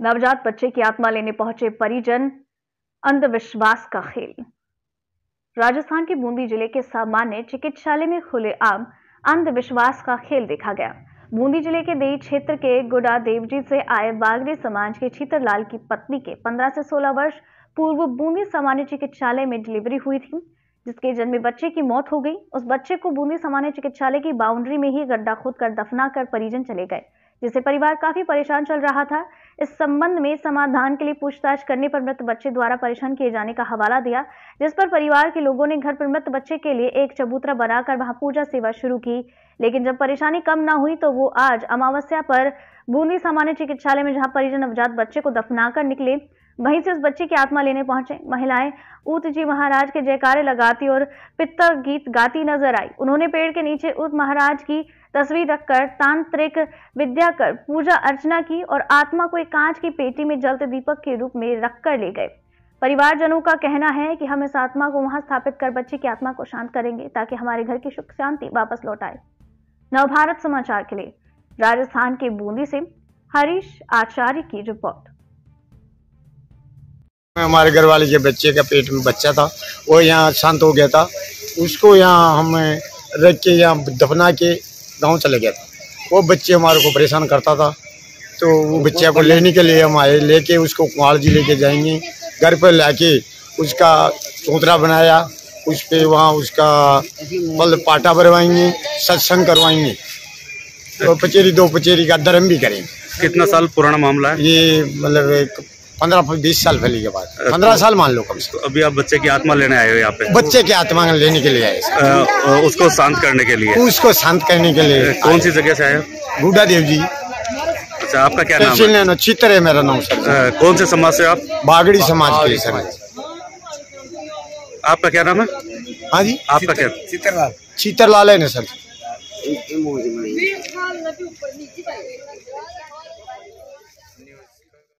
नवजात बच्चे की आत्मा लेने पहुँचे परिजन अंधविश्वास का खेल। राजस्थान के बूंदी ज़िले के सामान्य चिकित्सालय में खुले आम अंधविश्वास का खेल देखा गया। बूंदी ज़िले के देई क्षेत्र के गुडा देवजी से आए बागड़ी समाज के छीतरलाल की पत्नी के 15 से 16 वर्ष पूर्व बूंदी सामान्य चिकित्सालय में डिलीवरी हुई थी, जिसके जन्मे बच्चे की मौत हो गई। उस बच्चे को बूंदी सामान्य चिकित्सालय की बाउंड्री में ही गड्ढा खोद कर दफना कर परिजन चले गए, जिससे परिवार काफ़ी परेशान चल रहा था। इस संबंध में समाधान के लिए पूछताछ करने पर मृत बच्चे द्वारा परेशान किए जाने का हवाला दिया, जिस पर परिवार के लोगों ने घर पर मृत बच्चे के लिए एक चबूतरा बनाकर वहाँ पूजा सेवा शुरू की। लेकिन जब परेशानी कम ना हुई तो वो आज अमावस्या पर बूंदी सामान्य चिकित्सालय में जहाँ परिजन नवजात बच्चे को दफनाकर निकले वहीं से उस बच्चे की आत्मा लेने पहुँचे। महिलाएँ ऊत जी महाराज के जयकारे लगाती और पित्तर गीत गाती नज़र आई। उन्होंने पेड़ के नीचे ऊत महाराज की तस्वीर रखकर तांत्रिक विद्या कर पूजा अर्चना की और आत्मा को एक कांच की पेटी में जलते दीपक के रूप में रखकर ले गए। परिवारजनों का कहना है कि हम इस आत्मा को वहाँ स्थापित कर बच्चे की आत्मा को शांत करेंगे ताकि हमारे घर की सुख शांति वापस लौट आए। नवभारत समाचार के लिए, राजस्थान के बूंदी से हरीश आचार्य की रिपोर्ट। हमारे घर वाले के बच्चे का पेट में बच्चा था वो यहाँ शांत हो गया था। उसको यहाँ हम रख के यहाँ दफना के गाँव चले गया था। वो बच्चे हमारे को परेशान करता था तो वो बच्चे को लेने के लिए हम आए लेके उसको कुमार जी लेके जाएँगे। घर पर लाके उसका चौतरा बनाया उस पर वहाँ उसका मतलब पाटा भरवाएँगे सत्संग करवाएँगे। तो पचेरी दो पचेरी का धर्म भी करेंगे। कितना साल पुराना मामला है? ये मतलब पंद्रह बीस साल पहले के बाद पंद्रह साल मान लो कम से तो अभी आप बच्चे की आत्मा लेने आए हो यहाँ पे? बच्चे की आत्मा लेने के लिए आए उसको शांत करने के लिए। उसको शांत करने के लिए कौन सी जगह से आए हो? बूढ़ा देव जी। अच्छा आपका क्या नाम है? चित्र है मेरा नाम सर। कौन से समाज से आप? बागड़ी समाज के सर। आपका क्या नाम है? हाँ जी। आपका क्या? चीतरलाल है ना सर?